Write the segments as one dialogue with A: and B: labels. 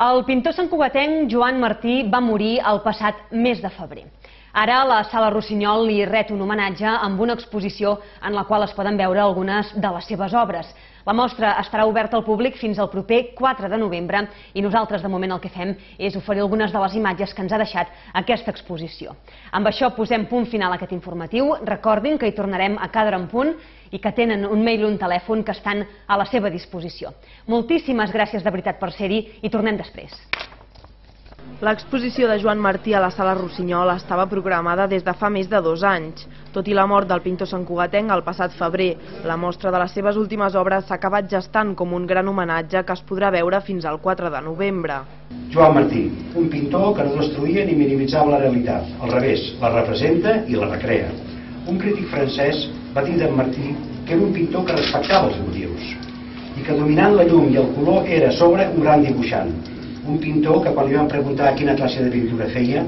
A: El pintor santcugatenc Joan Martí va morir el passat mes de febrer. Ara la Sala Rossinyol li ret un homenatge amb una exposició en la qual es poden veure algunes de les seves obres. La mostra estarà oberta al públic fins al proper 4 de novembre i nosaltres de moment el que fem és oferir algunes de les imatges que ens ha deixat aquesta exposició. Amb això posem punt final a aquest informatiu. Recordin que hi tornarem a cada en punt i que tenen un mail i un telèfon que estan a la seva disposició. Moltíssimes gràcies de veritat per ser-hi i tornem després.
B: L'exposició de Joan Martí a la Sala Rossinyol estava programada des de fa més de dos anys. Tot i la mort del pintor santcugatenc el passat febrer, la mostra de les seves últimes obres s'ha acabat gestant com un gran homenatge que es podrà veure fins al 4 de novembre.
C: Joan Martí, un pintor que no destruïa ni minimitzava la realitat, al revés, la representa i la recrea. Un crític francès va dir d'en Martí que era un pintor que respectava els motius i que dominant la llum i el color era sobre un gran dibuixant, un pintor que quan li van preguntar quina classe de pintura feia,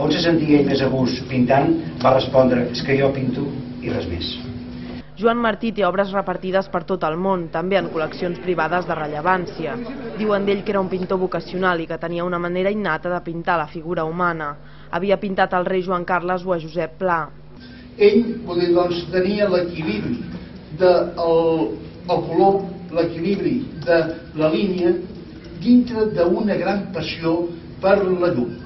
C: on se sentia ell més a gust pintant, va respondre, és que jo pinto i res més.
B: Joan Martí té obres repartides per tot el món, també en col·leccions privades de rellevància. Diuen d'ell que era un pintor vocacional i que tenia una manera innata de pintar la figura humana. Havia pintat el rei Joan Carles o a Josep Pla.
D: Ell dir, doncs, tenia l'equilibri del el, el color, l'equilibri de la línia dintre d'una gran passió per la llum.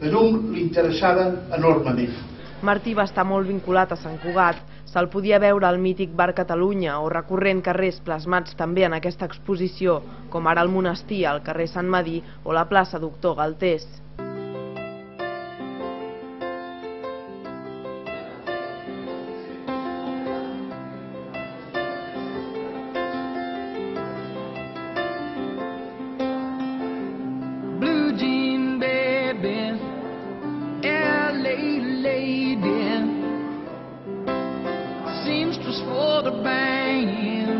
D: La llum li interessava enormement.
B: Martí va estar molt vinculat a Sant Cugat. Se'l podia veure al mític Bar Catalunya o recorrent carrers plasmats també en aquesta exposició, com ara el monestir al carrer Sant Madí o la plaça Doctor Galtés.
E: was for the band.